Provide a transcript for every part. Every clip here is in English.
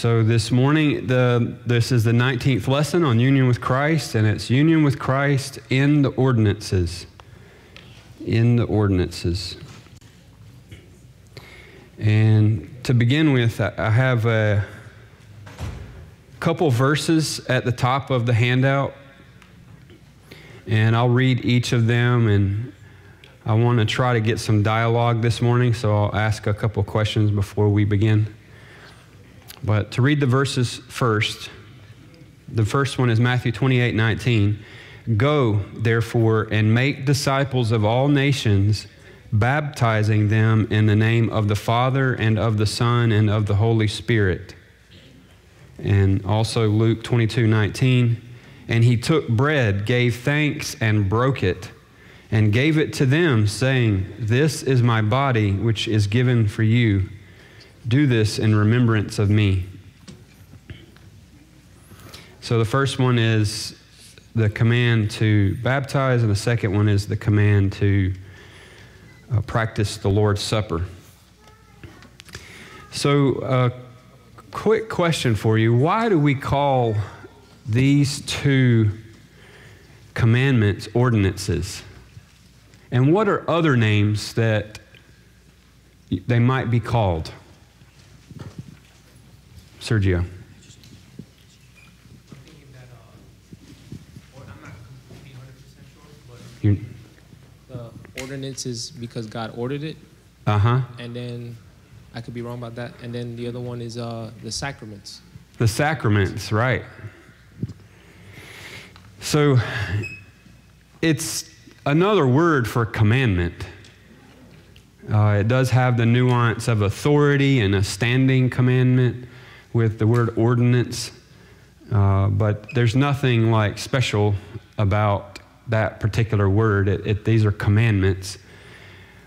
So this morning, the, this is the 19th lesson on union with Christ, and it's union with Christ in the ordinances. In the ordinances. And to begin with, I have a couple verses at the top of the handout, and I'll read each of them. And I want to try to get some dialogue this morning, so I'll ask a couple questions before we begin. But to read the verses first, the first one is Matthew 28 19. Go, therefore, and make disciples of all nations, baptizing them in the name of the Father and of the Son and of the Holy Spirit. And also Luke 22 19. And he took bread, gave thanks, and broke it, and gave it to them, saying, This is my body, which is given for you. Do this in remembrance of me. So the first one is the command to baptize, and the second one is the command to uh, practice the Lord's Supper. So, a uh, quick question for you why do we call these two commandments ordinances? And what are other names that they might be called? Sergio. The ordinance is because God ordered it. Uh huh. And then I could be wrong about that. And then the other one is uh, the sacraments. The sacraments, right. So it's another word for commandment. Uh, it does have the nuance of authority and a standing commandment with the word ordinance, uh, but there's nothing like special about that particular word. It, it, these are commandments.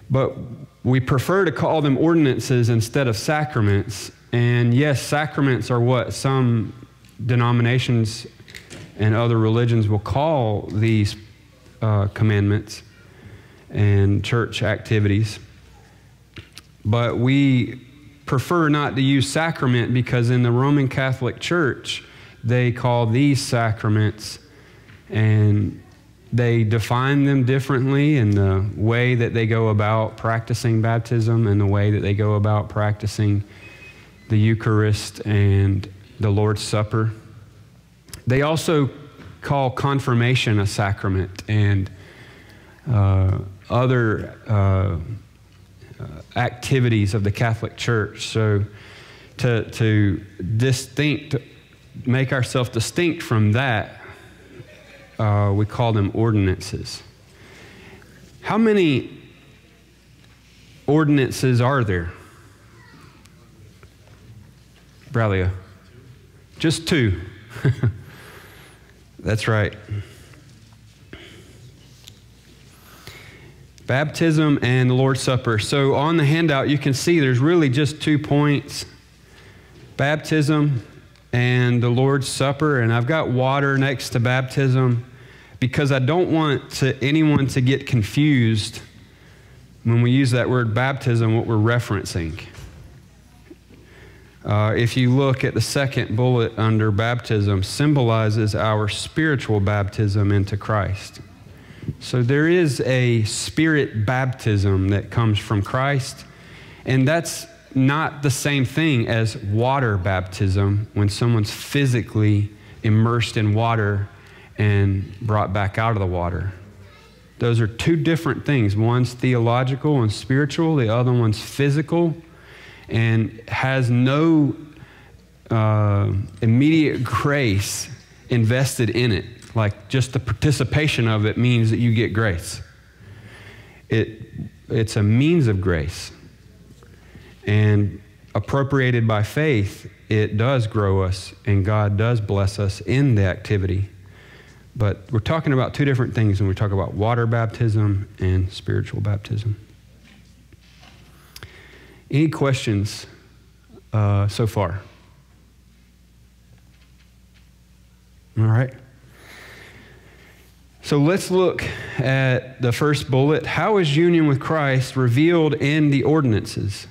But we prefer to call them ordinances instead of sacraments. And yes, sacraments are what some denominations and other religions will call these uh, commandments and church activities. But we prefer not to use sacrament because in the Roman Catholic Church, they call these sacraments and they define them differently in the way that they go about practicing baptism and the way that they go about practicing the Eucharist and the Lord's Supper. They also call confirmation a sacrament and uh, other uh, activities of the Catholic Church. So to, to distinct, make ourselves distinct from that, uh, we call them ordinances. How many ordinances are there? Braulio? Just two. That's right. Baptism and the Lord's Supper. So on the handout, you can see there's really just two points baptism and the Lord's Supper. And I've got water next to baptism because I don't want to, anyone to get confused when we use that word baptism, what we're referencing. Uh, if you look at the second bullet under baptism, symbolizes our spiritual baptism into Christ. So there is a spirit baptism that comes from Christ, and that's not the same thing as water baptism when someone's physically immersed in water and brought back out of the water. Those are two different things. One's theological and spiritual, the other one's physical and has no uh, immediate grace invested in it. Like just the participation of it means that you get grace. It, it's a means of grace. And appropriated by faith, it does grow us, and God does bless us in the activity. But we're talking about two different things when we talk about water baptism and spiritual baptism. Any questions uh, so far? All right. So let's look at the first bullet. How is union with Christ revealed in the ordinances?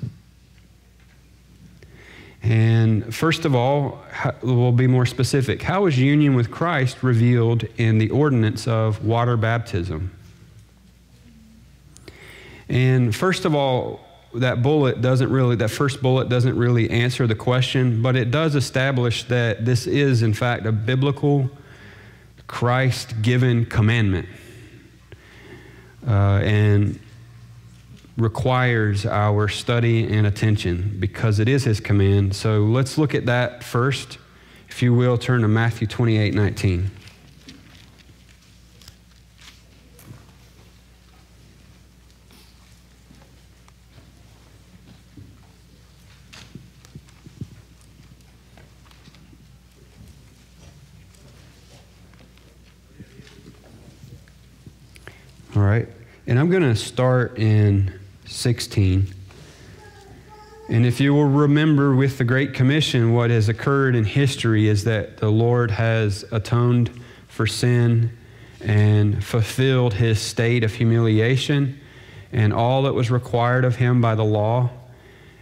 And first of all, we'll be more specific. How is union with Christ revealed in the ordinance of water baptism? And first of all, that bullet doesn't really, that first bullet doesn't really answer the question, but it does establish that this is, in fact, a biblical, Christ given commandment. Uh, and requires our study and attention because it is his command. So let's look at that first. If you will, turn to Matthew 28 19. All right. And I'm going to start in 16. And if you will remember with the Great Commission, what has occurred in history is that the Lord has atoned for sin and fulfilled his state of humiliation and all that was required of him by the law.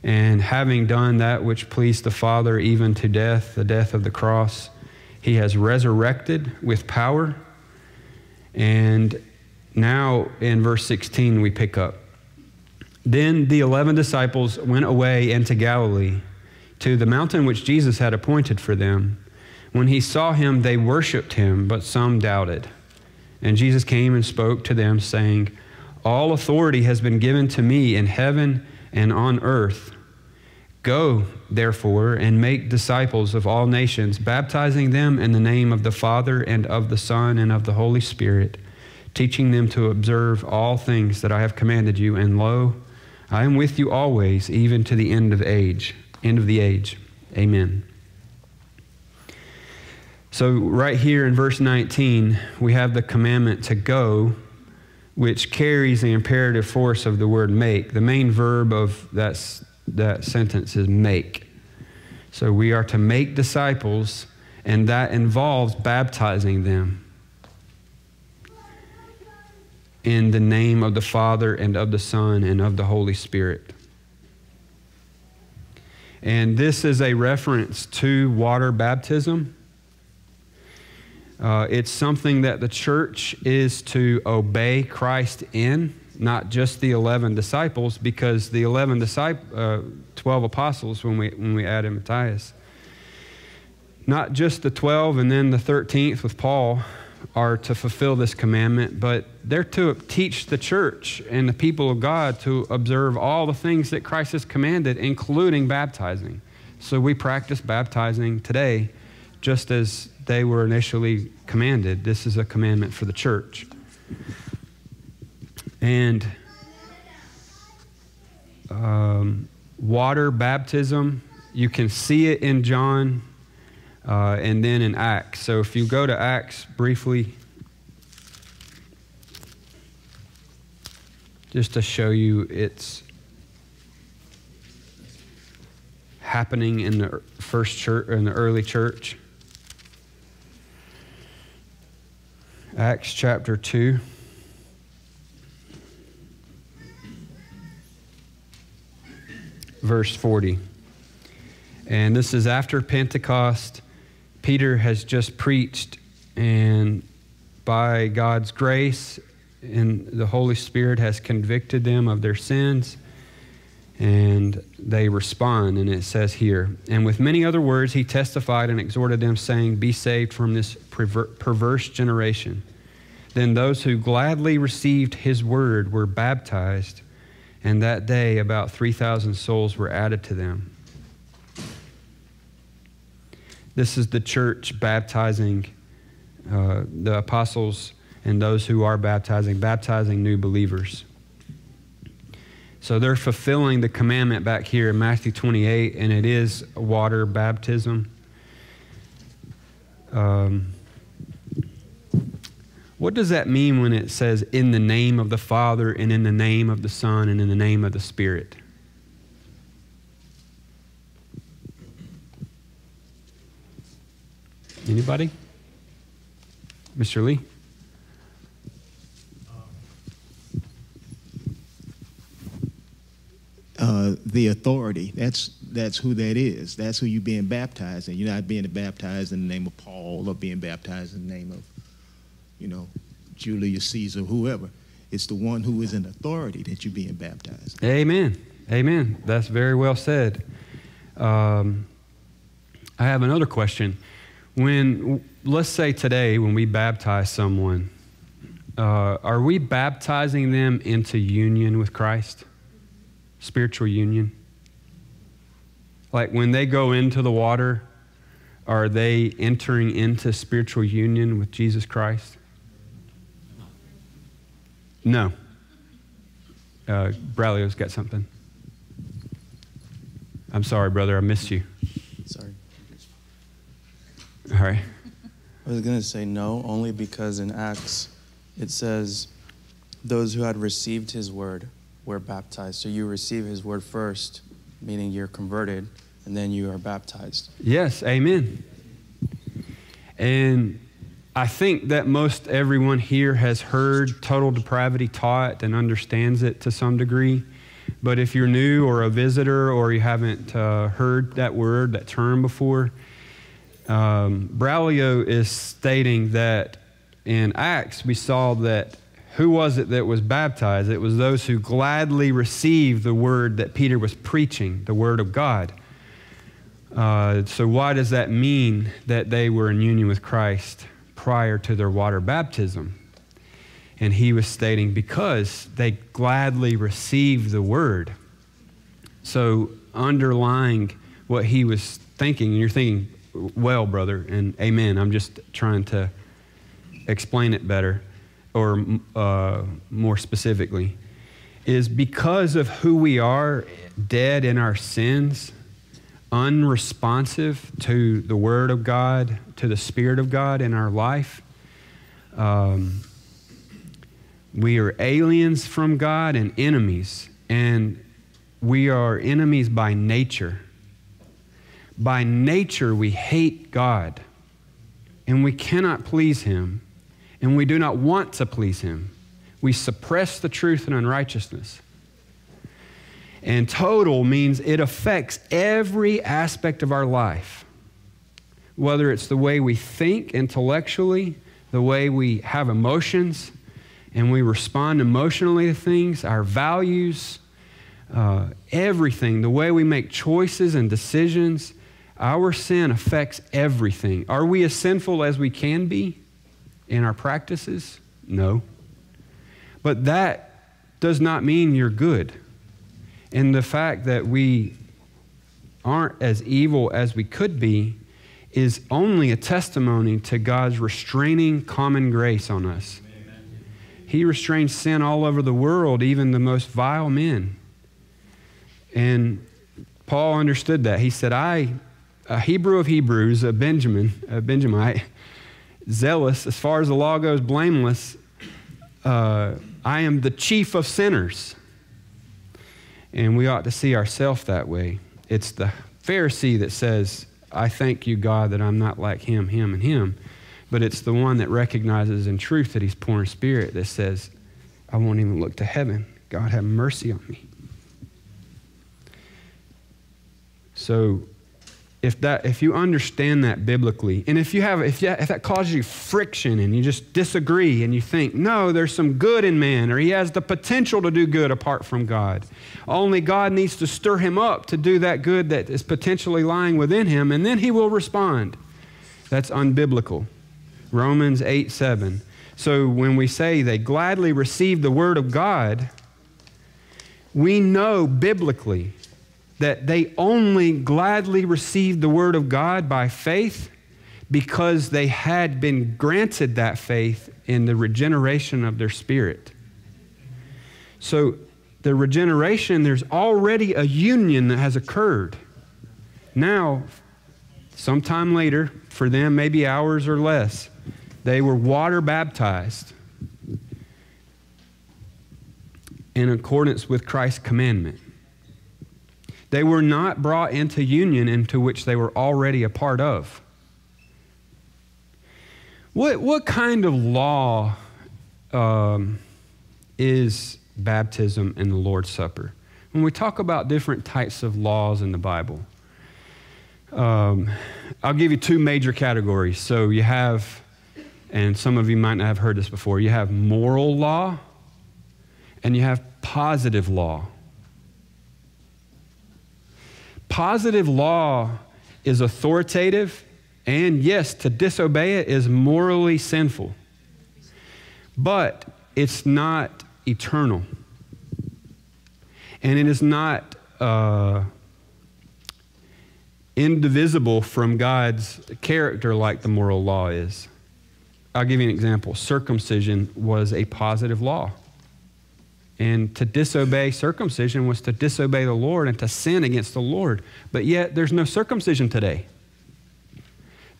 And having done that which pleased the Father, even to death, the death of the cross, he has resurrected with power. And now in verse 16, we pick up. Then the eleven disciples went away into Galilee, to the mountain which Jesus had appointed for them. When he saw him, they worshipped him, but some doubted. And Jesus came and spoke to them, saying, All authority has been given to me in heaven and on earth. Go, therefore, and make disciples of all nations, baptizing them in the name of the Father and of the Son and of the Holy Spirit, teaching them to observe all things that I have commanded you. And lo, I am with you always, even to the end of age, end of the age. Amen. So, right here in verse 19, we have the commandment to go, which carries the imperative force of the word make. The main verb of that, that sentence is make. So, we are to make disciples, and that involves baptizing them in the name of the Father and of the Son and of the Holy Spirit. And this is a reference to water baptism. Uh, it's something that the church is to obey Christ in, not just the 11 disciples, because the 11 disciples, uh, 12 apostles, when we, when we add in Matthias, not just the 12 and then the 13th with Paul, are to fulfill this commandment, but they're to teach the church and the people of God to observe all the things that Christ has commanded, including baptizing. So we practice baptizing today just as they were initially commanded. This is a commandment for the church. And um, water baptism, you can see it in John uh, and then in Acts. So if you go to Acts briefly, just to show you it's happening in the first church in the early church. Acts chapter 2. Verse 40. And this is after Pentecost. Peter has just preached, and by God's grace and the Holy Spirit has convicted them of their sins, and they respond. And it says here, and with many other words, he testified and exhorted them, saying, Be saved from this perverse generation. Then those who gladly received his word were baptized, and that day about 3,000 souls were added to them. This is the church baptizing uh, the apostles and those who are baptizing, baptizing new believers. So they're fulfilling the commandment back here in Matthew 28, and it is water baptism. Um, what does that mean when it says, in the name of the Father, and in the name of the Son, and in the name of the Spirit? Anybody? Mr. Lee? Uh, the authority. That's that's who that is. That's who you're being baptized in. You're not being baptized in the name of Paul or being baptized in the name of, you know, Julius Caesar, whoever. It's the one who is in authority that you're being baptized. Amen. Amen. That's very well said. Um, I have another question. When, let's say today, when we baptize someone, uh, are we baptizing them into union with Christ? Spiritual union? Like when they go into the water, are they entering into spiritual union with Jesus Christ? No. Uh, Braulio's got something. I'm sorry, brother. I missed you. All right. I was going to say no, only because in Acts it says those who had received his word were baptized. So you receive his word first, meaning you're converted, and then you are baptized. Yes, amen. And I think that most everyone here has heard total depravity taught and understands it to some degree. But if you're new or a visitor or you haven't uh, heard that word, that term before, um, Braulio is stating that in Acts we saw that who was it that was baptized? It was those who gladly received the word that Peter was preaching, the word of God. Uh, so, why does that mean that they were in union with Christ prior to their water baptism? And he was stating, because they gladly received the word. So, underlying what he was thinking, and you're thinking, well, brother, and amen. I'm just trying to explain it better or uh, more specifically, is because of who we are, dead in our sins unresponsive to the Word of God, to the Spirit of God in our life. Um, we are aliens from God and enemies, and we are enemies by nature. By nature, we hate God, and we cannot please Him, and we do not want to please Him. We suppress the truth and unrighteousness. And total means it affects every aspect of our life, whether it's the way we think intellectually, the way we have emotions, and we respond emotionally to things, our values, uh, everything, the way we make choices and decisions. Our sin affects everything. Are we as sinful as we can be in our practices? No. But that does not mean you're good. And the fact that we aren't as evil as we could be is only a testimony to God's restraining common grace on us. Amen. He restrains sin all over the world, even the most vile men. And Paul understood that. He said, I, a Hebrew of Hebrews, a Benjamin, a Benjamite, zealous, as far as the law goes, blameless, uh, I am the chief of sinners. And we ought to see ourselves that way. It's the Pharisee that says, I thank you, God, that I'm not like him, him, and him. But it's the one that recognizes in truth that he's poor in spirit that says, I won't even look to heaven. God, have mercy on me. So if that if you understand that biblically and if you have if, you, if that causes you friction and you just disagree and you think no there's some good in man or he has the potential to do good apart from god. Only god needs to stir him up to do that good that is potentially lying within him and then he will respond. That's unbiblical. Romans 8 7 so when we say they gladly received the word of god we know biblically that they only gladly received the word of God by faith because they had been granted that faith in the regeneration of their spirit. So, the regeneration, there's already a union that has occurred. Now, sometime later, for them, maybe hours or less, they were water baptized in accordance with Christ's commandment. They were not brought into union into which they were already a part of. What, what kind of law um, is baptism and the Lord's Supper? when we talk about different types of laws in the Bible, um, I'll give you two major categories. So you have, and some of you might not have heard this before, you have moral law and you have positive law. Positive law is authoritative, and yes, to disobey it is morally sinful. But it's not eternal. And it is not uh, indivisible from God's character like the moral law is. I'll give you an example. Circumcision was a positive law. And to disobey circumcision was to disobey the Lord and to sin against the Lord. But yet, there's no circumcision today.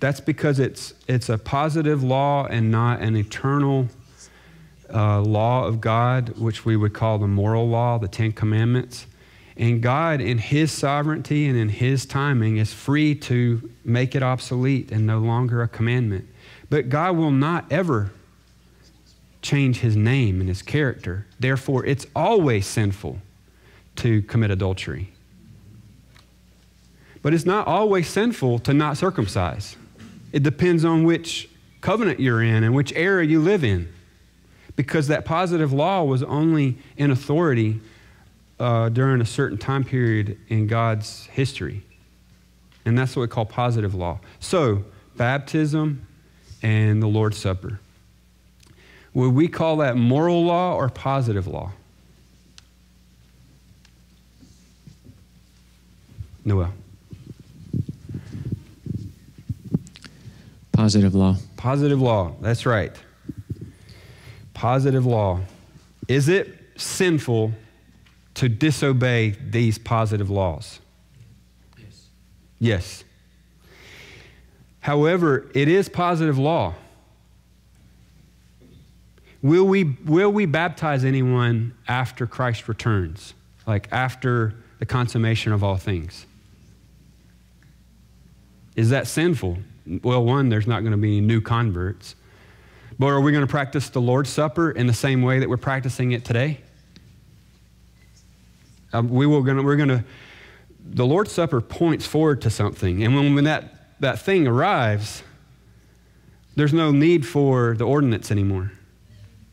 That's because it's, it's a positive law and not an eternal uh, law of God, which we would call the moral law, the Ten Commandments. And God, in His sovereignty and in His timing, is free to make it obsolete and no longer a commandment. But God will not ever change His name and His character. Therefore, it's always sinful to commit adultery. But it's not always sinful to not circumcise. It depends on which covenant you're in and which era you live in because that positive law was only in authority uh, during a certain time period in God's history. And that's what we call positive law. So, baptism and the Lord's Supper. Would we call that moral law or positive law? Noel. Positive law. Positive law, that's right positive law. Is it sinful to disobey these positive laws? Yes. Yes. However, it is positive law. Will we, will we baptize anyone after Christ returns? Like after the consummation of all things? Is that sinful? Well, one, there's not going to be any new converts. But are we going to practice the Lord's Supper in the same way that we're practicing it today? Um, we will gonna, we're going to, the Lord's Supper points forward to something. And when, when that, that thing arrives, there's no need for the ordinance anymore.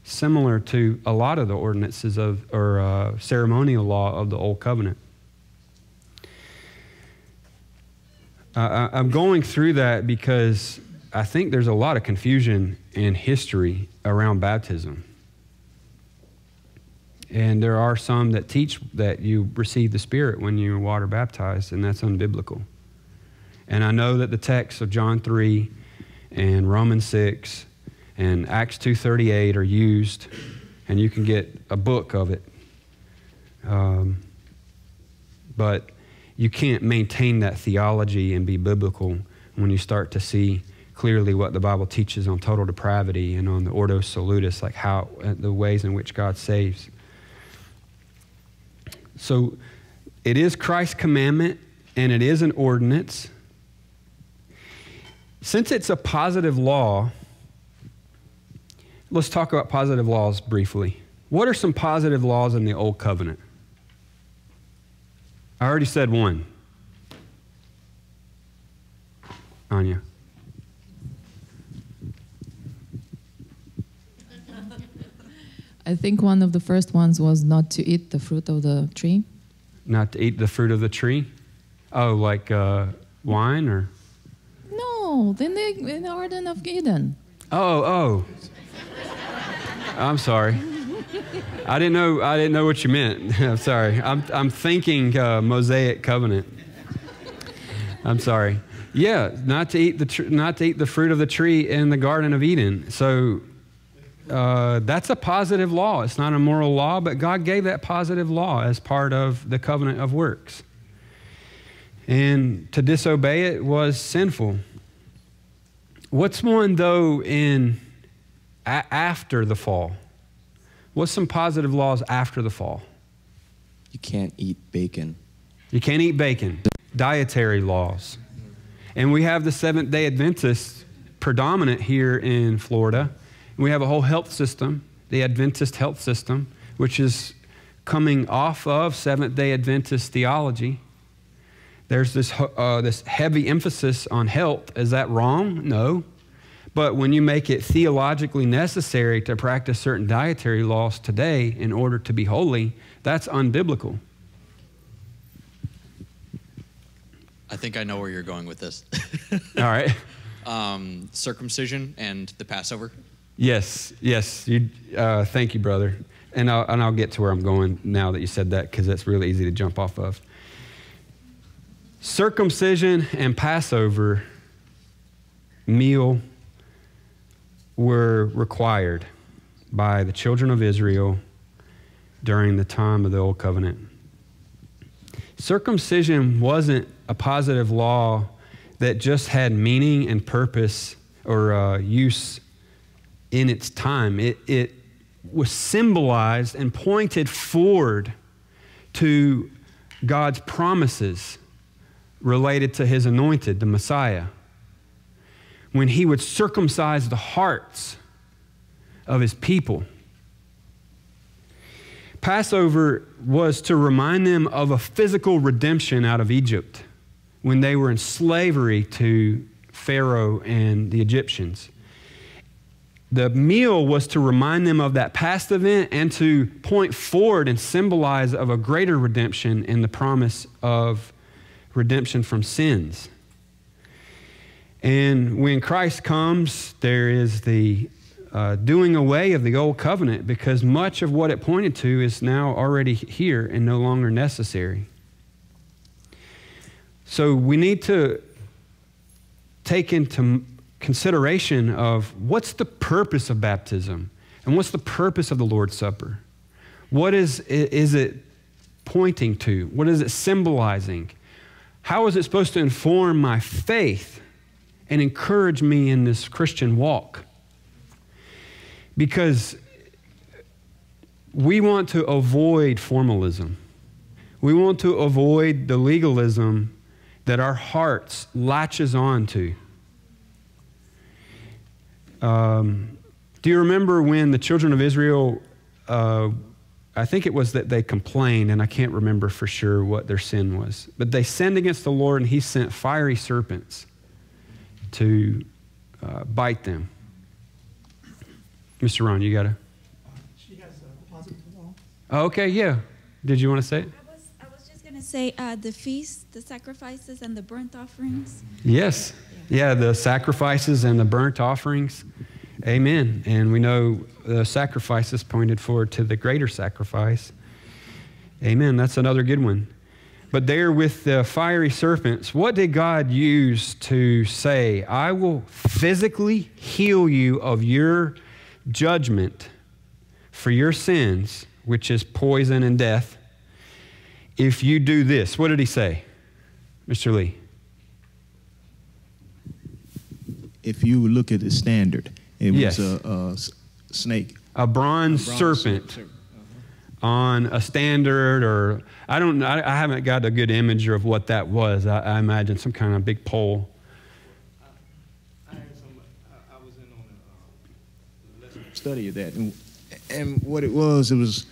Similar to a lot of the ordinances of, or uh, ceremonial law of the Old Covenant. Uh, I'm going through that because I think there's a lot of confusion in history around baptism. And there are some that teach that you receive the Spirit when you're water baptized, and that's unbiblical. And I know that the texts of John 3 and Romans 6 and Acts 2.38 are used, and you can get a book of it. Um, but you can't maintain that theology and be biblical when you start to see clearly what the Bible teaches on total depravity and on the Ordo Salutis, like how uh, the ways in which God saves. So it is Christ's commandment and it is an ordinance. Since it's a positive law, let's talk about positive laws briefly. What are some positive laws in the Old Covenant? I already said one. Anya. I think one of the first ones was not to eat the fruit of the tree. Not to eat the fruit of the tree? Oh, like uh, wine or? No, in the, in the Garden of Eden. Oh, oh. I'm sorry. I didn't know. I didn't know what you meant. I'm sorry. I'm I'm thinking uh, Mosaic covenant. I'm sorry. Yeah, not to eat the not to eat the fruit of the tree in the Garden of Eden. So uh, that's a positive law. It's not a moral law, but God gave that positive law as part of the covenant of works. And to disobey it was sinful. What's one, though, in after the fall? What's some positive laws after the fall? You can't eat bacon. You can't eat bacon. Dietary laws. And we have the Seventh day Adventists predominant here in Florida And we have a whole health system, the Adventist health system, which is coming off of Seventh day Adventist theology. There's this, uh, this heavy emphasis on health. Is that wrong? No. But when you make it theologically necessary to practice certain dietary laws today in order to be holy, that's unbiblical. I think I know where you're going with this. All right. um, circumcision and the Passover. Yes, yes. You, uh, thank you, brother. And I'll, and I'll get to where I'm going now that you said that because that's really easy to jump off of. Circumcision and Passover meal were required by the children of Israel during the time of the Old Covenant. Circumcision wasn't a positive law that just had meaning and purpose or uh, use in its time. It, it was symbolized and pointed forward to God's promises related to his anointed, the Messiah. When he would circumcise the hearts of his people. Passover was to remind them of a physical redemption out of Egypt when they were in slavery to Pharaoh and the Egyptians. The meal was to remind them of that past event and to point forward and symbolize of a greater redemption in the promise of redemption from sins. And when Christ comes, there is the uh, doing away of the old covenant because much of what it pointed to is now already here and no longer necessary. So we need to take into consideration of what's the purpose of baptism and what's the purpose of the Lord's Supper? What is, is it pointing to? What is it symbolizing? How is it supposed to inform my faith and encourage me in this Christian walk? Because we want to avoid formalism. We want to avoid the legalism that our hearts latches on to. Um, do you remember when the children of Israel, uh, I think it was that they complained, and I can't remember for sure what their sin was, but they sinned against the Lord, and He sent fiery serpents to uh, bite them. Mr. Ron, you got to. She has a positive wall. Oh, okay, yeah. Did you want to say it? I was, I was just going to say uh, the feast, the sacrifices, and the burnt offerings. Yes. Yeah, the sacrifices and the burnt offerings. Amen. And we know the sacrifices pointed forward to the greater sacrifice. Amen. That's another good one. But there with the fiery serpents, what did God use to say, I will physically heal you of your judgment for your sins, which is poison and death, if you do this? What did he say, Mr. Lee? If you look at the standard, it Yes. was a snake. A bronze, Bronze serpent. serpent. On a standard or I don't I, I haven't got a good image of what that was. I, I imagine some kind of big pole. I had some, I, I was in on a study of that, and, and what it was, it was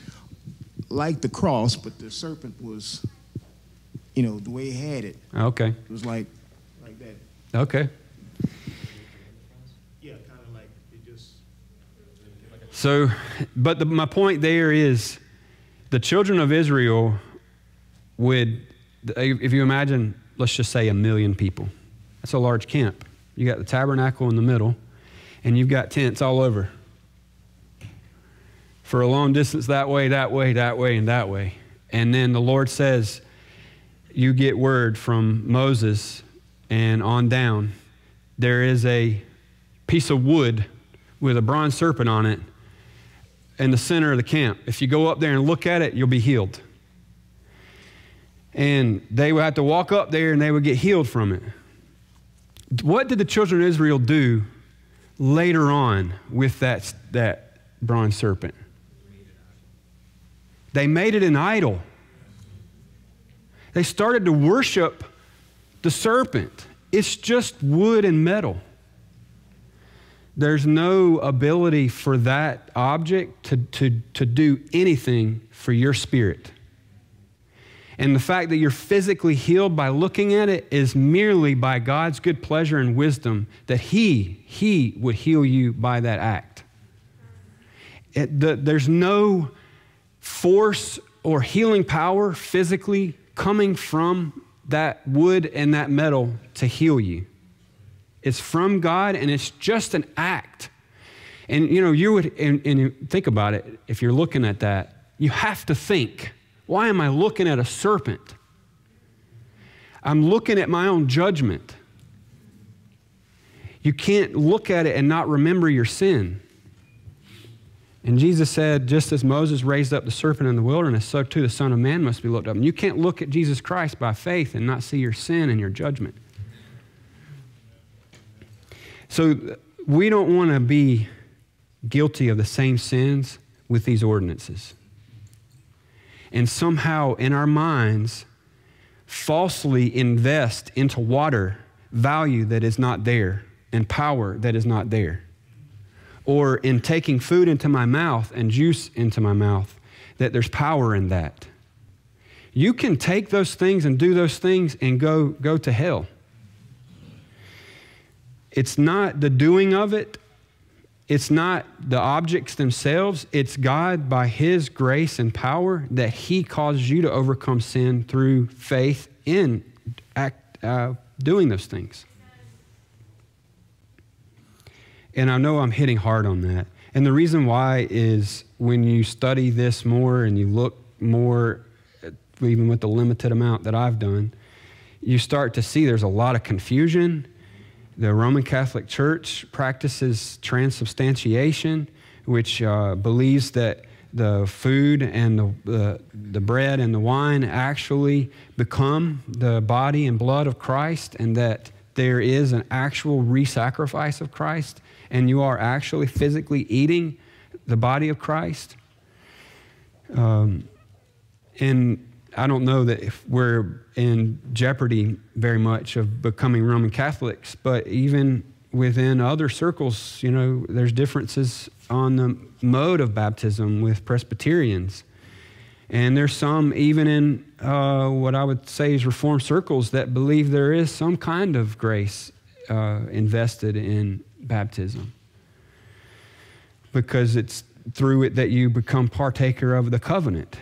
like the cross, but the serpent was, you know, the way he had it, Okay. it was like, like that. Okay. Yeah, kind of like it just. So, but the, my point there is the children of Israel would, if you imagine, let's just say a million people. That's a large camp. You got the tabernacle in the middle, and you've got tents all over. For a long distance that way, that way, that way, and that way. And then the Lord says, You get word from Moses and on down. There is a piece of wood with a bronze serpent on it in the center of the camp. If you go up there and look at it, you'll be healed. And they would have to walk up there and they would get healed from it. What did the children of Israel do later on with that, that bronze serpent? They made it an idol. They started to worship the serpent. It's just wood and metal. There's no ability for that object to, to, to do anything for your spirit. And the fact that you're physically healed by looking at it is merely by God's good pleasure and wisdom that He, He would heal you by that act. It, the, there's no force or healing power physically coming from that wood and that metal to heal you. It's from God and it's just an act. And you know, you would, and, and think about it, if you're looking at that, you have to think why am I looking at a serpent? I'm looking at my own judgment. You can't look at it and not remember your sin. And Jesus said, just as Moses raised up the serpent in the wilderness, so too the Son of Man must be looked up. And you can't look at Jesus Christ by faith and not see your sin and your judgment. So we don't want to be guilty of the same sins with these ordinances and somehow in our minds falsely invest into water value that is not there and power that is not there. Or in taking food into my mouth and juice into my mouth, that there's power in that. You can take those things and do those things and go, go to hell. It's not the doing of it, it's not the objects themselves, it's God by His grace and power that He causes you to overcome sin through faith in act, uh, doing those things. And I know I'm hitting hard on that. And the reason why is when you study this more and you look more, even with the limited amount that I've done, you start to see there's a lot of confusion the Roman Catholic Church practices transubstantiation, which uh, believes that the food and the, the, bread and the wine actually become the body and blood of Christ, and that there is an actual re sacrifice of Christ, and you are actually physically eating the body of Christ. Um, and I don't know that if we're in jeopardy very much of becoming Roman Catholics, but even within other circles, you know, there's differences on the mode of baptism with Presbyterians. And there's some, even in uh, what I would say is Reformed circles, that believe there is some kind of grace uh, invested in baptism. Because it's through it that you become partaker of the covenant.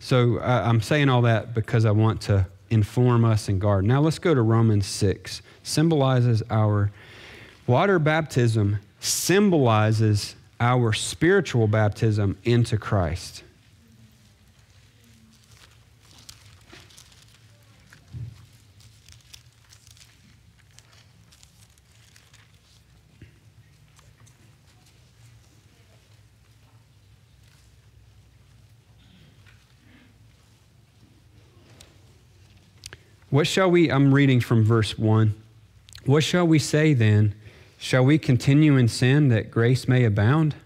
So uh, I'm saying all that because I want to inform us and guard. Now let's go to Romans 6. Symbolizes our water baptism, symbolizes our spiritual baptism into Christ. What shall we, I'm reading from verse 1. What shall we say then? Shall we continue in sin that grace may abound?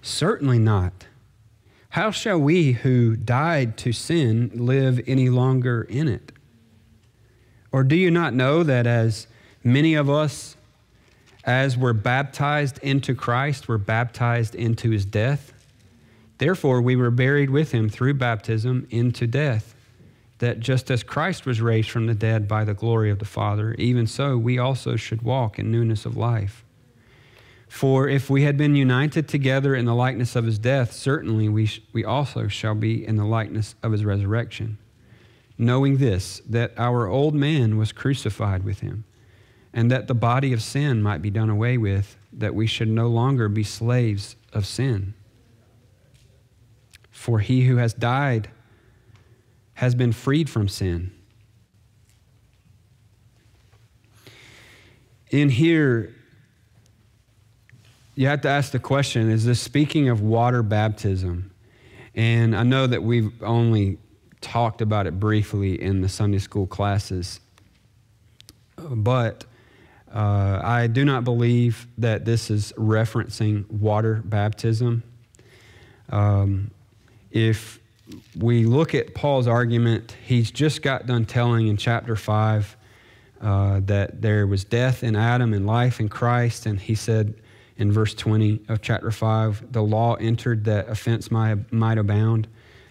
Certainly not. How shall we who died to sin live any longer in it? Or do you not know that as many of us as were baptized into Christ were baptized into his death? Therefore, we were buried with him through baptism into death that just as Christ was raised from the dead by the glory of the Father, even so we also should walk in newness of life. For if we had been united together in the likeness of his death, certainly we, we also shall be in the likeness of his resurrection. Knowing this, that our old man was crucified with him, and that the body of sin might be done away with, that we should no longer be slaves of sin. For he who has died has been freed from sin. In here, you have to ask the question is this speaking of water baptism? And I know that we've only talked about it briefly in the Sunday school classes, but uh, I do not believe that this is referencing water baptism. Um, if we look at Paul's argument, he's just got done telling in chapter 5 uh, that there was death in Adam and life in Christ. And he said in verse 20 of chapter 5, the law entered that offense might, might abound.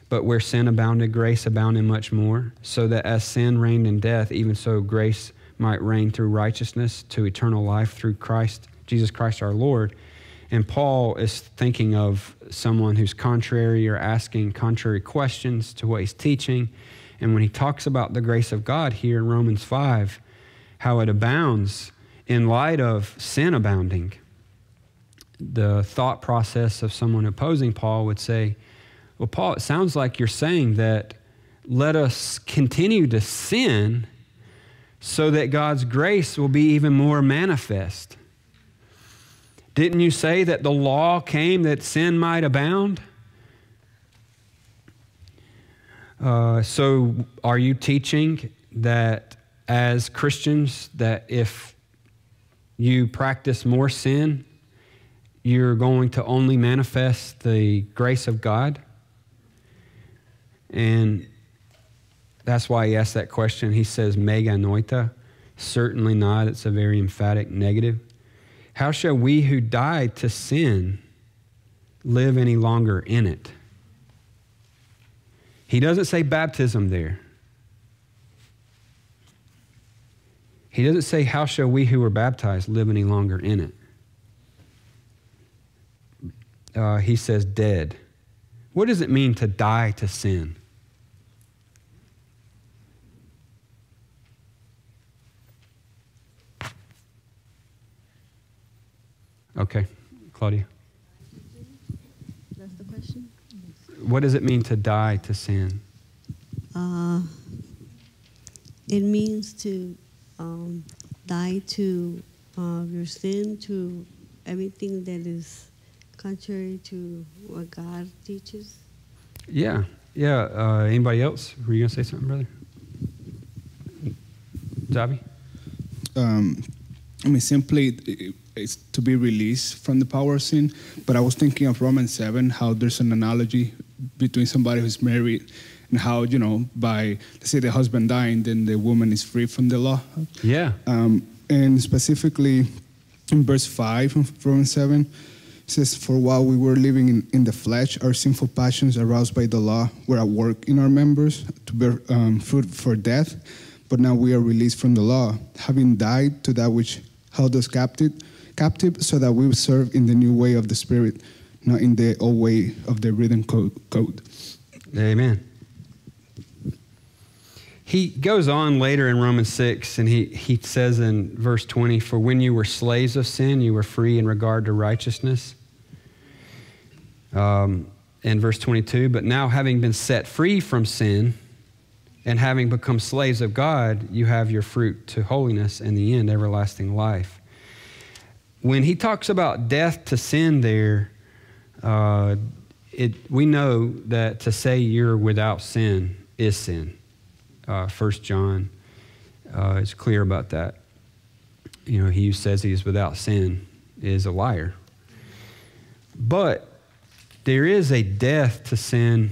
But where sin abounded, grace abounded much more, so that as sin reigned in death, even so grace might reign through righteousness to eternal life through Christ, Jesus Christ our Lord. And Paul is thinking of someone who's contrary or asking contrary questions to what he's teaching. And when he talks about the grace of God here in Romans 5, how it abounds in light of sin abounding, the thought process of someone opposing Paul would say, Well, Paul, it sounds like you're saying that let us continue to sin so that God's grace will be even more manifest. Didn't you say that the law came that sin might abound? Uh, so, are you teaching that as Christians, that if you practice more sin, you're going to only manifest the grace of God? And that's why he asked that question. He says, mega. Certainly not. It's a very emphatic negative. How shall we who died to sin live any longer in it? He doesn't say baptism there. He doesn't say, How shall we who were baptized live any longer in it? Uh, he says, Dead. What does it mean to die to sin? Okay, Claudia. That's the question? What does it mean to die to sin? Uh, it means to um, die to uh, your sin, to everything that is contrary to what God teaches. Yeah, yeah. Uh, anybody else? Were you going to say something, brother? Zabi? Um, I mean, simply, it's to be released from the power of sin. But I was thinking of Romans 7, how there's an analogy between somebody who's married and how, you know, by, let's say, the husband dying, then the woman is free from the law. Yeah. Um, and specifically in verse 5 of Romans 7, it says, For while we were living in, in the flesh, our sinful passions aroused by the law were at work in our members to bear um, fruit for death. But now we are released from the law, having died to that which held us captive captive so that we serve in the new way of the Spirit, not in the old way of the written code. Amen. He goes on later in Romans 6, and he, he says in verse 20, For when you were slaves of sin, you were free in regard to righteousness. Um, in verse 22, but now having been set free from sin and having become slaves of God, you have your fruit to holiness and the end, everlasting life when he talks about death to sin there, uh, it, we know that to say you're without sin is sin. Uh, First John uh, is clear about that. You know, he who says he is without sin is a liar. But there is a death to sin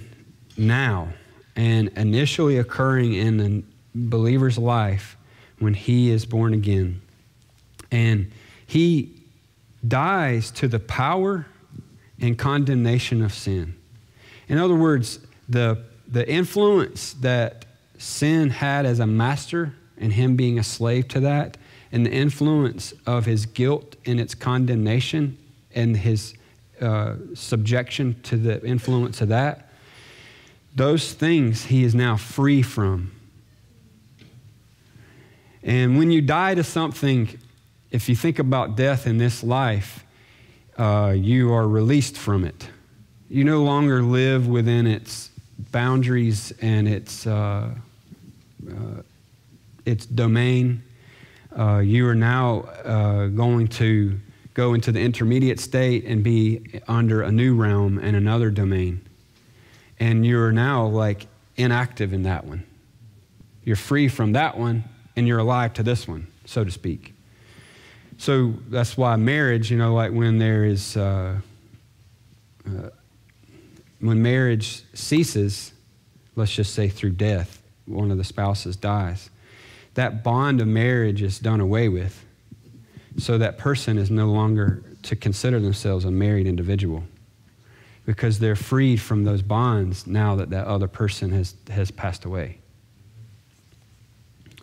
now and initially occurring in the believer's life when he is born again. And he dies to the power and condemnation of sin. In other words, the, the influence that sin had as a master and him being a slave to that, and the influence of his guilt and its condemnation and his uh, subjection to the influence of that, those things he is now free from. And when you die to something if you think about death in this life, uh, you are released from it. You no longer live within its boundaries and its, uh, uh, its domain. Uh, you are now uh, going to go into the intermediate state and be under a new realm and another domain. And you're now like inactive in that one. You're free from that one and you're alive to this one, so to speak. So that's why marriage, you know, like when there is, uh, uh, when marriage ceases, let's just say through death, one of the spouses dies, that bond of marriage is done away with. So that person is no longer to consider themselves a married individual because they're freed from those bonds now that that other person has, has passed away.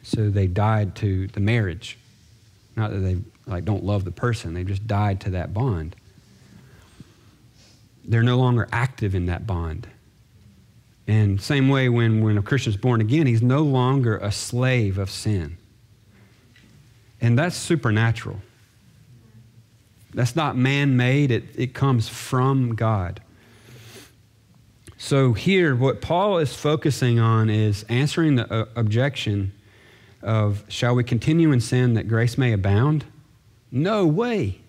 So they died to the marriage. Not that they like don't love the person, they just died to that bond. They're no longer active in that bond. And same way when, when a Christian's born again, he's no longer a slave of sin. And that's supernatural. That's not man made, it, it comes from God. So, here, what Paul is focusing on is answering the uh, objection of shall we continue in sin that grace may abound? No way.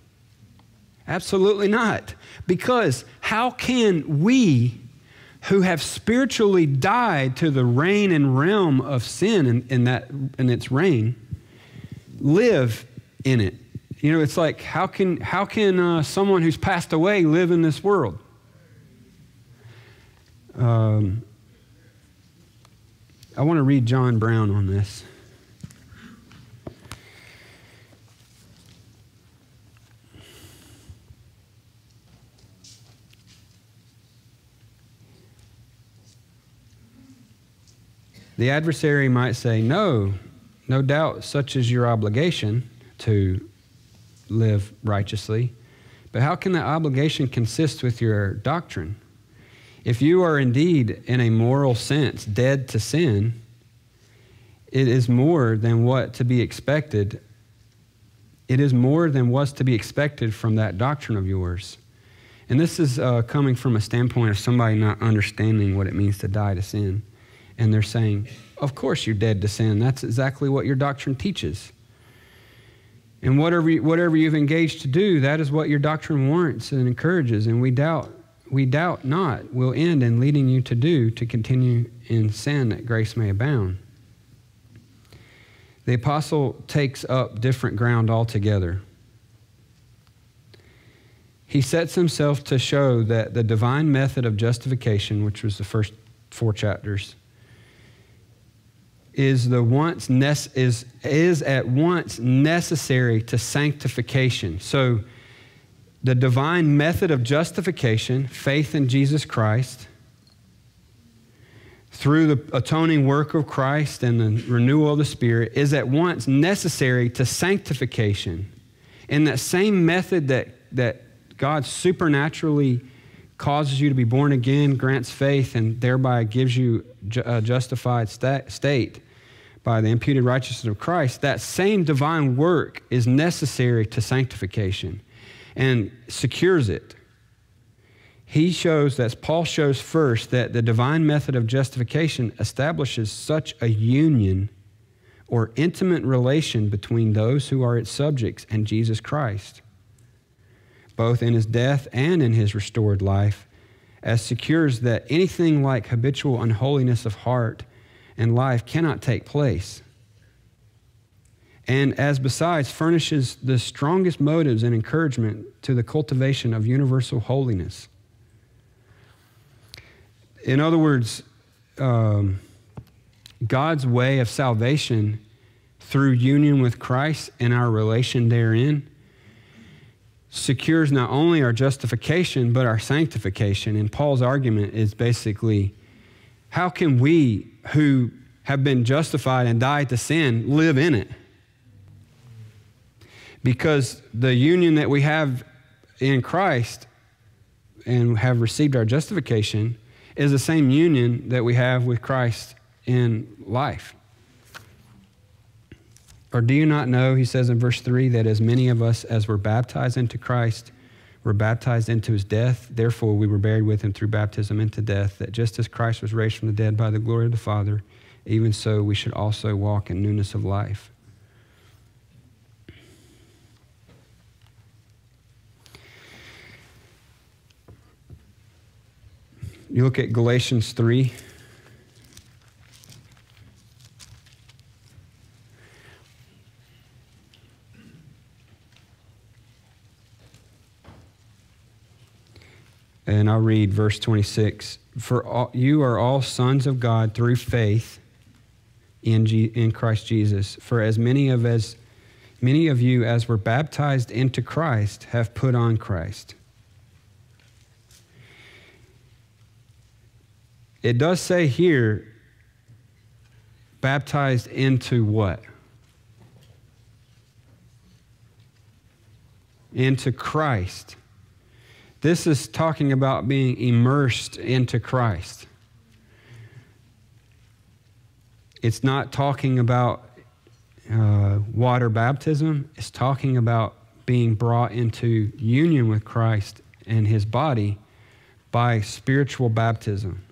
Absolutely not. Because how can we who have spiritually died to the reign and realm of sin in, in, that, in its reign, live in it. You know, it's like how can, how can uh, someone who's passed away live in this world? Um, I want to read John Brown on this. The adversary might say, No, no doubt, such is your obligation to live righteously. But how can that obligation consist with your doctrine? If you are indeed, in a moral sense, dead to sin, it is more than what to be expected. It is more than was to be expected from that doctrine of yours. And this is uh, coming from a standpoint of somebody not understanding what it means to die to sin. And they're saying, Of course you're dead to sin. That's exactly what your doctrine teaches. And whatever, whatever you've engaged to do, that is what your doctrine warrants and encourages. And we doubt, we doubt not will end in leading you to do to continue in sin that grace may abound. The apostle takes up different ground altogether. He sets himself to show that the divine method of justification, which was the first four chapters, is the once is is at once necessary to sanctification. So the divine method of justification, faith in Jesus Christ, through the atoning work of Christ and the renewal of the Spirit, is at once necessary to sanctification. In that same method that, that God supernaturally causes you to be born again, grants faith, and thereby gives you a uh, justified state by the imputed righteousness of Christ, that same divine work is necessary to sanctification and secures it. He shows that Paul shows first that the divine method of justification establishes such a union or intimate relation between those who are its subjects and Jesus Christ both in his death and in his restored life, as secures that anything like habitual unholiness of heart and life cannot take place. And as besides furnishes the strongest motives and encouragement to the cultivation of universal holiness. In other words, um, God's way of salvation through union with Christ and our relation therein secures not only our justification, but our sanctification. And Paul's argument is basically how can we who have been justified and died to sin live in it? Because the union that we have in Christ and have received our justification is the same union that we have with Christ in life. Or do you not know, he says in verse 3, that as many of us as were baptized into Christ were baptized into his death? Therefore, we were buried with him through baptism into death, that just as Christ was raised from the dead by the glory of the Father, even so we should also walk in newness of life. You look at Galatians 3. And I'll read verse 26. For all, you are all sons of God through faith. in, G- in Christ Jesus. For as many of as many of you as were baptized into Christ have put on Christ. It does say here, baptized into what? Into Christ. This is talking about being immersed into Christ. It's not talking about uh, water baptism, it's talking about being brought into union with Christ and his body by spiritual baptism.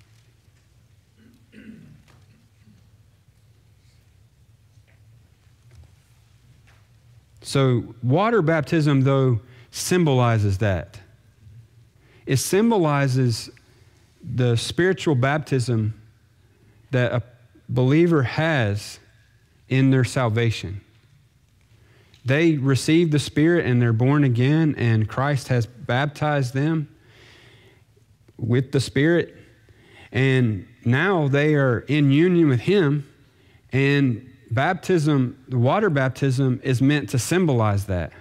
So, water baptism, though, symbolizes that. It symbolizes the spiritual baptism that a believer has in their salvation. They receive the Spirit and they're born again, and Christ has baptized them with the Spirit. And now they are in union with Him, and baptism, the water baptism, is meant to symbolize that.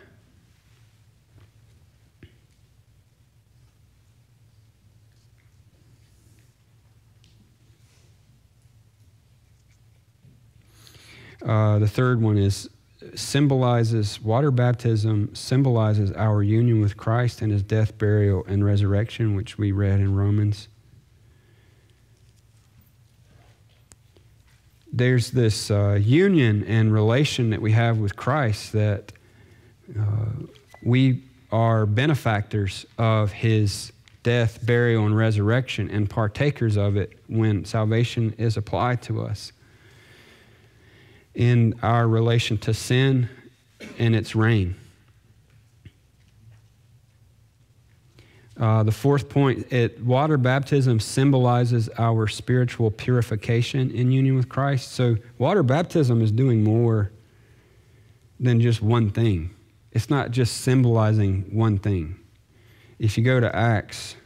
Uh, the third one is symbolizes water baptism symbolizes our union with Christ and his death, burial, and resurrection, which we read in Romans. There's this uh, union and relation that we have with Christ that uh, we are benefactors of his death, burial, and resurrection and partakers of it when salvation is applied to us in our relation to sin and its reign. Uh, the fourth point, it, water baptism symbolizes our spiritual purification in union with Christ. So, water baptism is doing more than just one thing. It's not just symbolizing one thing. If you go to Acts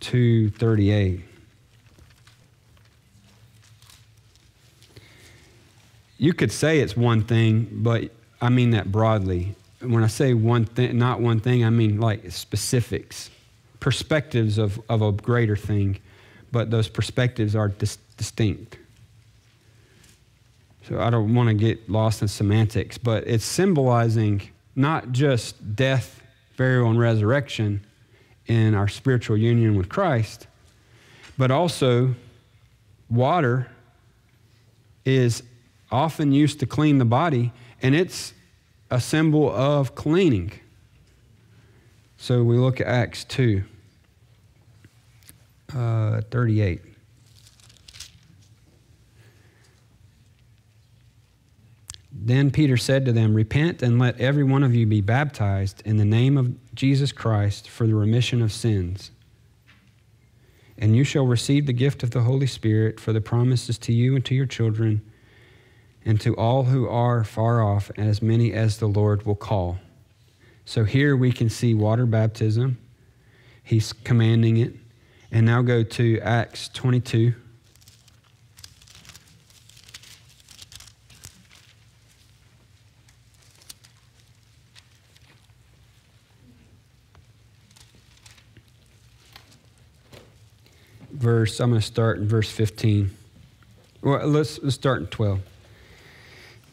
2:38, you could say it's one thing, but I mean that broadly. When I say one thing, not one thing, I mean like specifics, perspectives of, of a greater thing, but those perspectives are dis- distinct. So I don't want to get lost in semantics, but it's symbolizing not just death, burial, and resurrection in our spiritual union with Christ, but also water is often used to clean the body, and it's a symbol of cleaning. So we look at Acts 2 uh, 38. Then Peter said to them, Repent and let every one of you be baptized in the name of Jesus Christ for the remission of sins. And you shall receive the gift of the Holy Spirit, for the promises to you and to your children and to all who are far off, and as many as the Lord will call. So here we can see water baptism. He's commanding it. And now go to Acts 22. Verse, I'm going to start in verse 15. Well, let's, let's start in 12.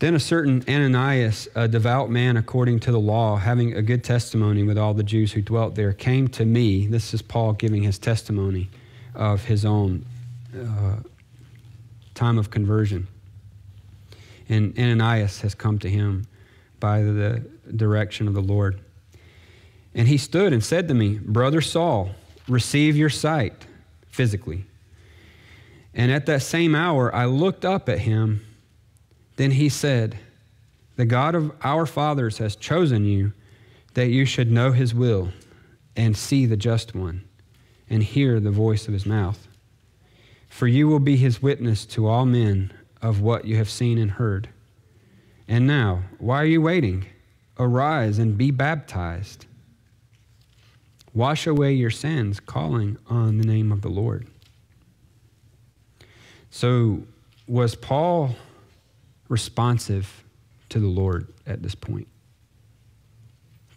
Then a certain Ananias, a devout man according to the law, having a good testimony with all the Jews who dwelt there, came to me. This is Paul giving his testimony of his own uh, time of conversion. And Ananias has come to him by the direction of the Lord. And he stood and said to me, Brother Saul, receive your sight physically. And at that same hour, I looked up at him then he said, The God of our fathers has chosen you that you should know his will and see the just one and hear the voice of his mouth. For you will be his witness to all men of what you have seen and heard. And now, why are you waiting? Arise and be baptized. Wash away your sins, calling on the name of the Lord. So, was Paul responsive to the Lord at this point?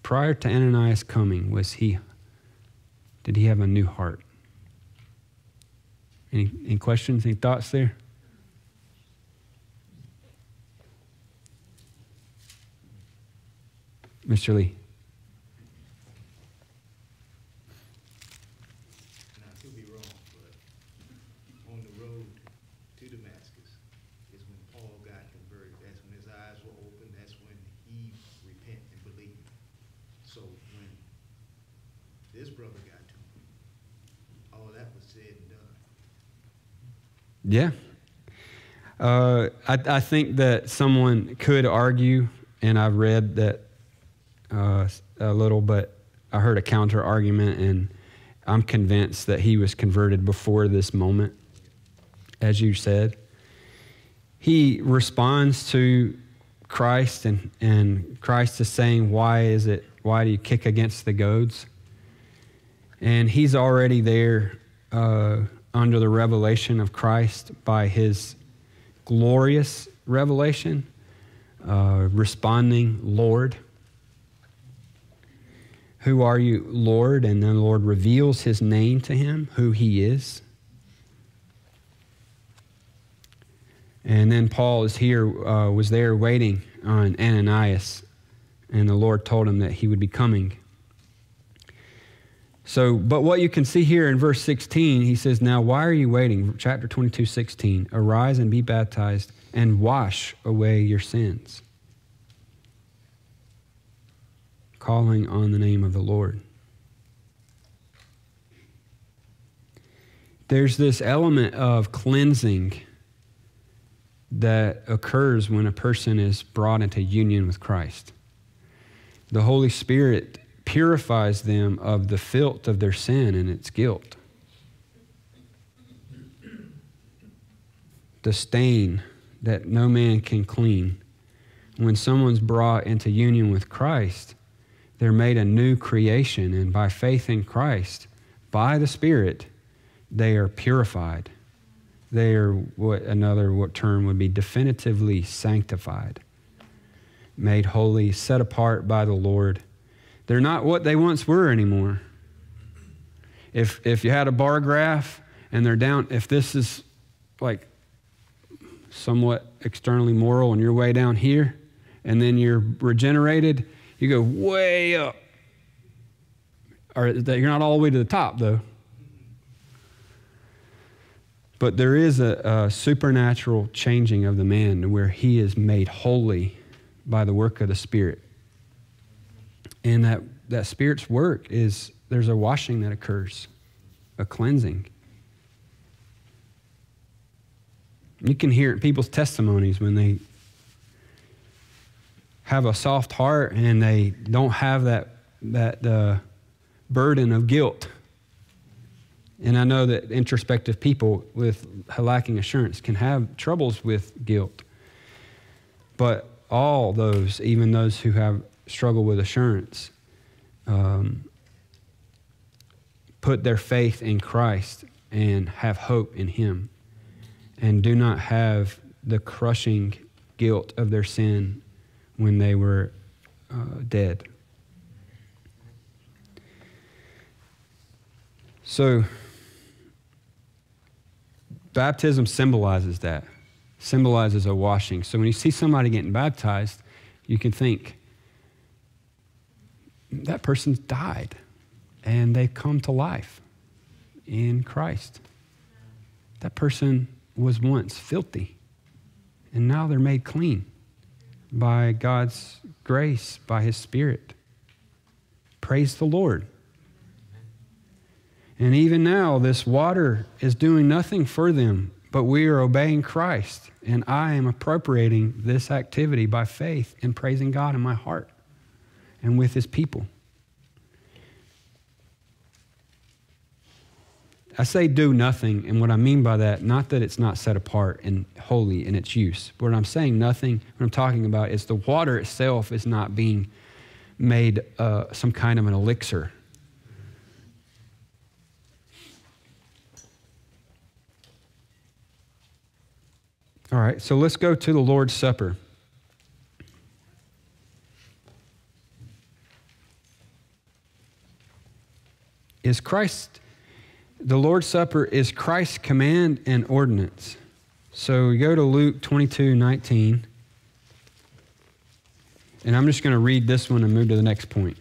Prior to Ananias coming, was he did he have a new heart? Any, any questions, any thoughts there? Mr. Lee. And I could be wrong, but on the road to Damascus is when Paul got converted. That's when his eyes were open. That's when he repented and believed. So when this brother got to him, all that was said and done. Yeah. Uh, I, I think that someone could argue, and I've read that uh, a little, but I heard a counter argument, and I'm convinced that he was converted before this moment, as you said. He responds to Christ, and, and Christ is saying, Why is it, why do you kick against the goads? And he's already there uh, under the revelation of Christ by his glorious revelation, uh, responding, Lord. Who are you, Lord? And then the Lord reveals his name to him, who he is. And then Paul is here, uh, was there waiting on Ananias, and the Lord told him that he would be coming. So, but what you can see here in verse 16, he says, Now why are you waiting? Chapter 22, 16. Arise and be baptized and wash away your sins. Calling on the name of the Lord. There's this element of cleansing that occurs when a person is brought into union with Christ. The Holy Spirit purifies them of the filth of their sin and its guilt. The stain that no man can clean. When someone's brought into union with Christ, they're made a new creation, and by faith in Christ, by the Spirit, they are purified. They are what another what term would be definitively sanctified, made holy, set apart by the Lord. They're not what they once were anymore. If if you had a bar graph and they're down, if this is like somewhat externally moral and you're way down here, and then you're regenerated, you go way up. Or you're not all the way to the top though. But there is a, a, supernatural changing of the man where he is made holy by the work of the Spirit. And that, that Spirit's work is there's a washing that occurs, a cleansing. You can hear it people's testimonies when they have a soft heart and they don't have that, that uh, burden of guilt and I know that introspective people with lacking assurance can have troubles with guilt. But all those, even those who have struggle with assurance, um, put their faith in Christ and have hope in Him and do not have the crushing guilt of their sin when they were uh, dead. So, Baptism symbolizes that, symbolizes a washing. So when you see somebody getting baptized, you can think, that person's died and they've come to life in Christ. That person was once filthy and now they're made clean by God's grace, by His Spirit. Praise the Lord. And even now, this water is doing nothing for them, but we are obeying Christ. And I am appropriating this activity by faith and praising God in my heart and with His people. I say do nothing, and what I mean by that, not that it's not set apart and holy in its use. But what I'm saying nothing, what I'm talking about is the water itself is not being made uh, some kind of an elixir All right, so let's go to the Lord's Supper. Is Christ, the Lord's Supper is Christ's command and ordinance. So go to Luke 22 19. And I'm just going to read this one and move to the next point.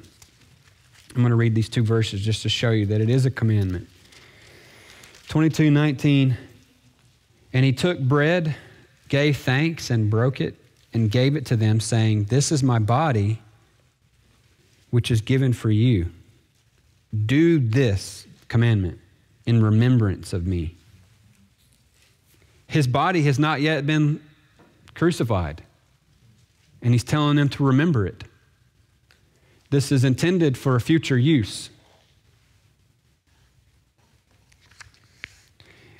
I'm going to read these two verses just to show you that it is a commandment. 22 19. And he took bread, gave thanks, and broke it, and gave it to them, saying, This is my body, which is given for you. Do this commandment in remembrance of me. His body has not yet been crucified, and he's telling them to remember it. This is intended for a future use.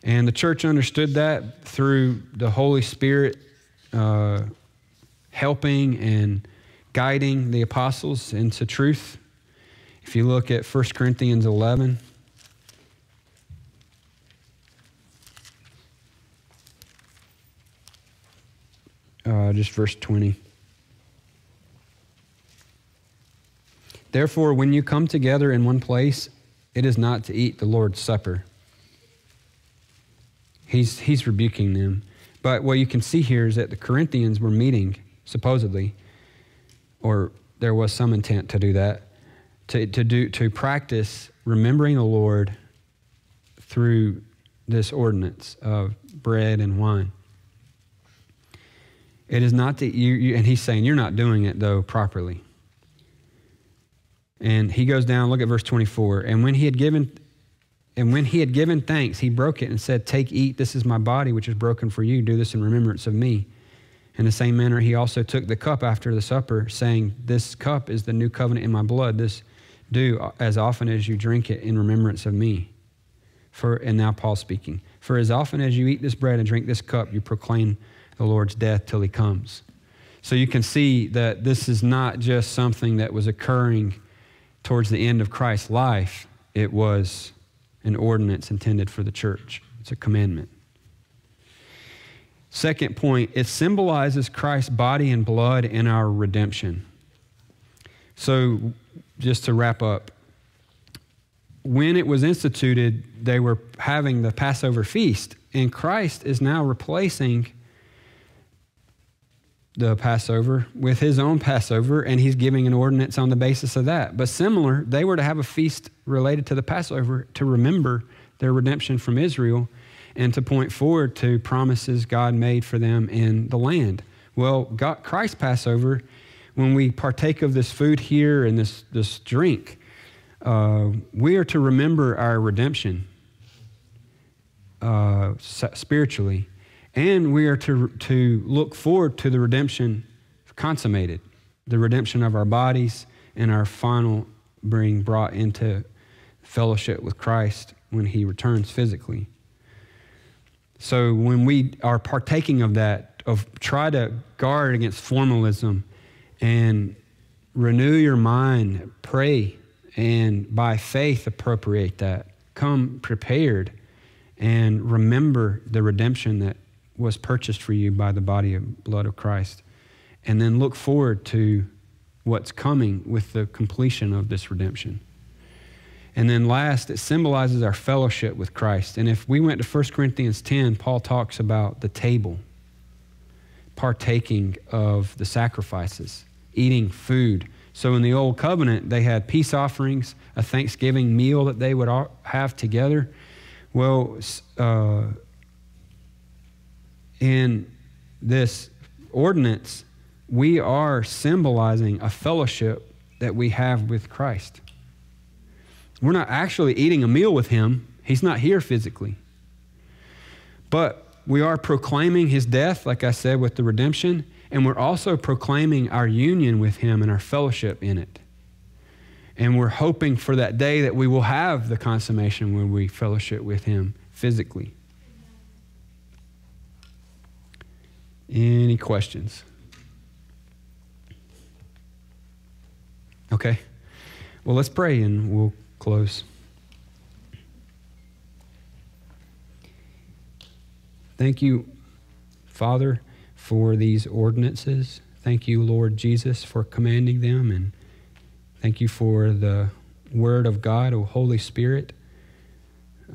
And the church understood that through the Holy Spirit uh, helping and guiding the apostles into truth. If you look at 1 Corinthians 11, uh, just verse 20. Therefore, when you come together in one place, it is not to eat the Lord's Supper. He's, he's rebuking them. But what you can see here is that the Corinthians were meeting, supposedly, or there was some intent to do that, to, to, do, to practice remembering the Lord through this ordinance of bread and wine. It is not that you, you, and he's saying you're not doing it though properly. And he goes down, look at verse 24. And when he had given and when he had given thanks, he broke it and said, Take, eat, this is my body, which is broken for you. Do this in remembrance of me. In the same manner, he also took the cup after the supper, saying, This cup is the new covenant in my blood. This do as often as you drink it in remembrance of me. For, and now Paul speaking, For as often as you eat this bread and drink this cup, you proclaim the Lord's death till he comes. So you can see that this is not just something that was occurring towards the end of Christ's life, it was an ordinance intended for the church. It's a commandment. Second point, it symbolizes Christ's body and blood in our redemption. So, just to wrap up, when it was instituted, they were having the Passover feast, and Christ is now replacing the Passover with his own Passover, and he's giving an ordinance on the basis of that. But similar, they were to have a feast related to the Passover to remember their redemption from Israel and to point forward to promises God made for them in the land. Well, God, Christ's Passover, when we partake of this food here and this, this drink, uh, we are to remember our redemption uh, spiritually and we are to, to look forward to the redemption consummated, the redemption of our bodies and our final being brought into fellowship with Christ when he returns physically. So when we are partaking of that, of try to guard against formalism and renew your mind, pray, and by faith appropriate that. Come prepared and remember the redemption that was purchased for you by the body and blood of Christ. And then look forward to what's coming with the completion of this redemption. And then last, it symbolizes our fellowship with Christ. And if we went to 1 Corinthians 10, Paul talks about the table, partaking of the sacrifices, eating food. So in the Old Covenant, they had peace offerings, a Thanksgiving meal that they would have together. Well, uh, in this ordinance, we are symbolizing a fellowship that we have with Christ. We're not actually eating a meal with Him, He's not here physically. But we are proclaiming His death, like I said, with the redemption, and we're also proclaiming our union with Him and our fellowship in it. And we're hoping for that day that we will have the consummation when we fellowship with Him physically. Any questions? Okay. Well, let's pray and we'll close. Thank you, Father, for these ordinances. Thank you, Lord Jesus, for commanding them. And thank you for the Word of God, O Holy Spirit,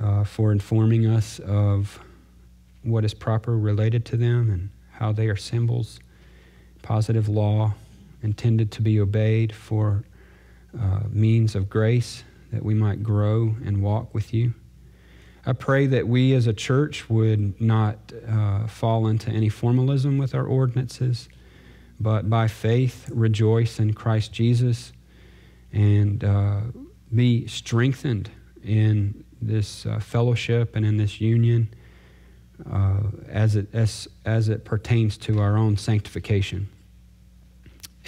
uh, for informing us of what is proper related to them and how they are symbols, positive law intended to be obeyed for uh, means of grace that we might grow and walk with you. I pray that we as a church would not uh, fall into any formalism with our ordinances, but by faith rejoice in Christ Jesus and uh, be strengthened in this uh, fellowship and in this union uh, as, it, as, as it pertains to our own sanctification.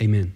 Amen.